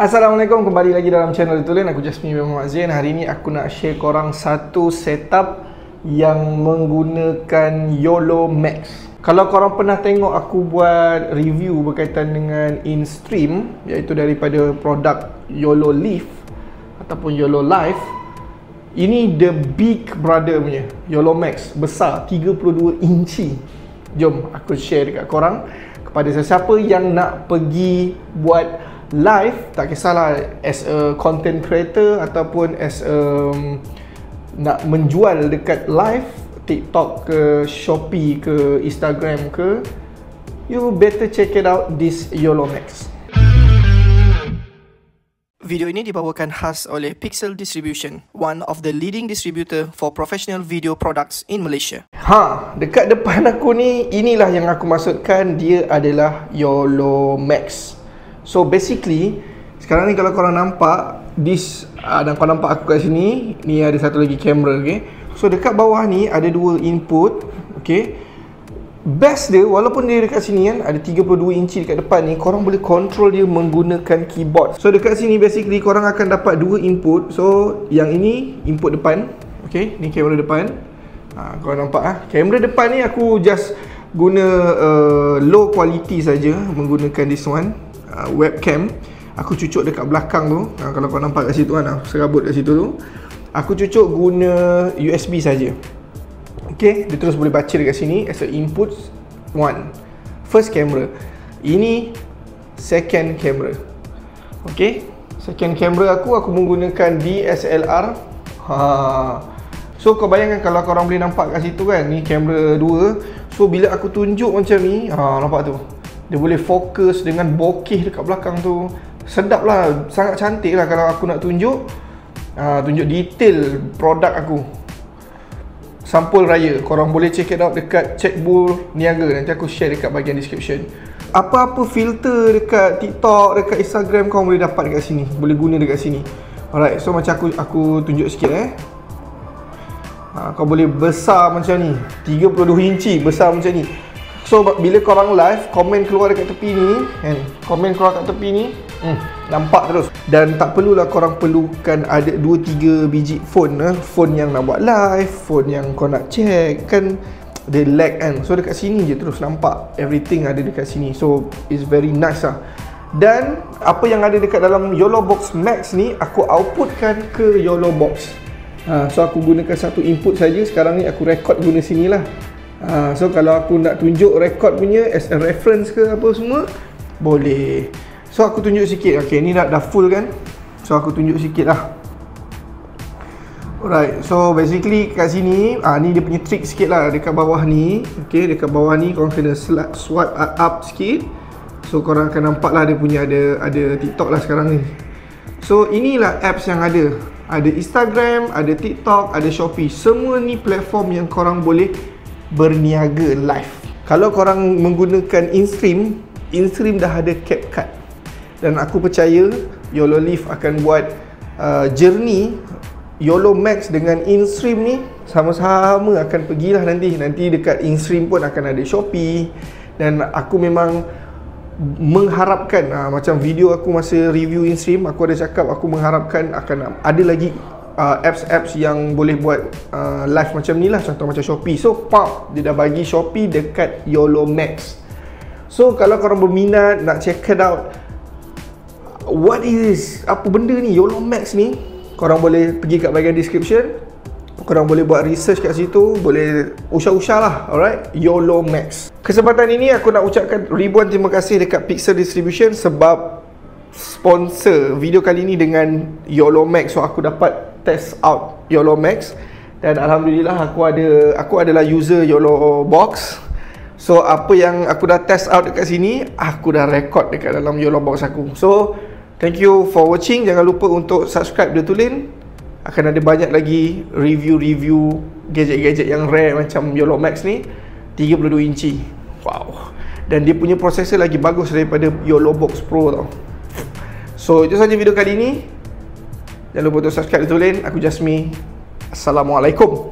Assalamualaikum kembali lagi dalam channel Tulen. Aku Jasmine Muhammad Zain. Hari ni aku nak share korang satu setup Yang menggunakan YOLO Max. Kalau korang pernah tengok aku buat review berkaitan dengan InStream Iaitu daripada produk YOLO Leaf Ataupun YOLO Life Ini the big brother punya YOLO Max. Besar 32 inci. Jom aku share dekat korang Kepada sesiapa yang nak pergi buat live tak kisahlah as a content creator ataupun as a um, nak menjual dekat live TikTok ke Shopee ke Instagram ke you better check it out this YOLO Max Video ini dibawakan khas oleh Pixel Distribution, one of the leading distributor for professional video products in Malaysia. Ha, dekat depan aku ni inilah yang aku maksudkan dia adalah YOLO Max. So basically sekarang ni kalau korang nampak this uh, dan korang nampak aku kat sini, ni ada satu lagi kamera okey. So dekat bawah ni ada dua input, okey. Best dia walaupun dia dekat sini kan ada 32 inci dekat depan ni korang boleh control dia menggunakan keyboard. So dekat sini basically korang akan dapat dua input. So yang ini input depan. Okey, ni kamera depan. Ha, korang nampak ah. Kamera depan ni aku just guna uh, low quality saja menggunakan this one uh, webcam. Aku cucuk dekat belakang tu. Uh, kalau kau nampak kat situ kan uh, serabut kat situ tu. Aku cucuk guna USB saja. Okay, dia terus boleh baca dekat sini as a input one. First camera. Ini second camera. Okay, second camera aku aku menggunakan DSLR ha. so kau bayangkan kalau korang boleh nampak kat situ kan ni kamera dua. So bila aku tunjuk macam ni ha, nampak tu dia boleh fokus dengan bokeh dekat belakang tu. Sedap lah sangat cantik lah kalau aku nak tunjuk. Uh, tunjuk detail produk aku. Sampul raya korang boleh check it out dekat checkbull niaga. Nanti aku share dekat bahagian description. Apa-apa filter dekat TikTok dekat Instagram kau boleh dapat dekat sini. Boleh guna dekat sini. Alright so macam aku aku tunjuk sikit eh. Ha, kau boleh besar macam ni. 32 inci besar macam ni So bila korang live Komen keluar dekat tepi ni kan Komen keluar kat tepi ni hmm, Nampak terus Dan tak perlulah korang perlukan Ada 2-3 biji phone eh. Phone yang nak buat live Phone yang kau nak check Kan Dia lag kan So dekat sini je terus nampak Everything ada dekat sini So it's very nice lah dan apa yang ada dekat dalam YOLO Box Max ni aku outputkan ke YOLO Box. Ha, so aku gunakan satu input saja. Sekarang ni aku record guna sini lah. Ha, so kalau aku nak tunjuk record punya as a reference ke apa semua boleh. So aku tunjuk sikit. Okey, ni dah dah full kan? So aku tunjuk sikit lah. Alright, so basically kat sini ah ni dia punya trick sikit lah dekat bawah ni. Okey, dekat bawah ni korang kena swipe up sikit. So korang akan nampak lah dia punya ada ada TikTok lah sekarang ni. So inilah apps yang ada. Ada Instagram, ada TikTok, ada Shopee. Semua ni platform yang korang boleh berniaga live. Kalau korang menggunakan InStream, InStream dah ada CapCut. Dan aku percaya YOLO Live akan buat uh, journey YOLO Max dengan InStream ni sama-sama akan pergilah nanti. Nanti dekat InStream pun akan ada Shopee dan aku memang mengharapkan uh, macam video aku masa review InStream aku ada cakap aku mengharapkan akan ada lagi uh, apps-apps yang boleh buat uh, live macam ni lah. Contoh macam Shopee. So pop dia dah bagi Shopee dekat YOLO Max. So kalau korang berminat nak check it out what is apa benda ni? YOLO Max ni korang boleh pergi kat bahagian description. Korang boleh buat research kat situ. Boleh usah-usah lah alright? YOLO Max. Kesempatan ini aku nak ucapkan ribuan terima kasih dekat Pixel Distribution sebab sponsor video kali ni dengan YOLO Max so aku dapat test out YOLO Max dan alhamdulillah aku ada aku adalah user YOLO Box. So apa yang aku dah test out dekat sini, aku dah record dekat dalam YOLO Box aku. So thank you for watching. Jangan lupa untuk subscribe The Tulin. Akan ada banyak lagi review-review gadget-gadget yang rare macam YOLO Max ni 32 inci. Wow. Dan dia punya processor lagi bagus daripada YOLO Box Pro tau. So itu saja video kali ini. Jangan lupa untuk subscribe Tulin. Aku Jasmi. Assalamualaikum.